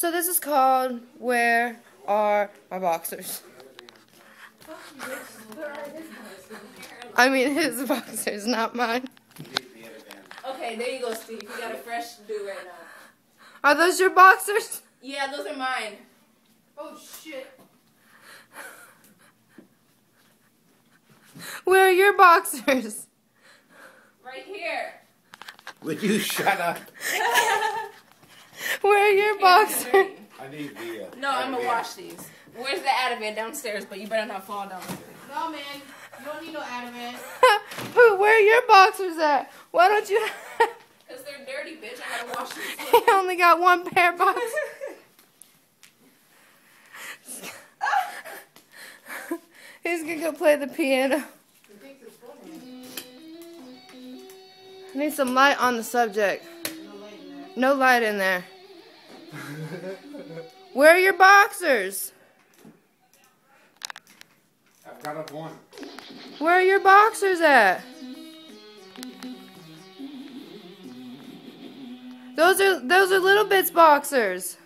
So this is called Where Are My Boxers? I mean his boxers, not mine. Okay, there you go, Steve. You got a fresh do right now. Are those your boxers? Yeah, those are mine. Oh shit. Where are your boxers? Right here. Would you shut up? Where are your boxers? I need the. Uh, No, I'm gonna wash these. Where's the Ativan downstairs? But you better not fall down. No man, you don't need no Ativan. Who? Where are your boxers at? Why don't you? Cause they're dirty, bitch. I gotta wash these. he only got one pair of boxers. He's gonna go play the piano. I need some light on the subject. No light in there. Where are your boxers? I've got up one. Where are your boxers at? Those are those are little bits boxers.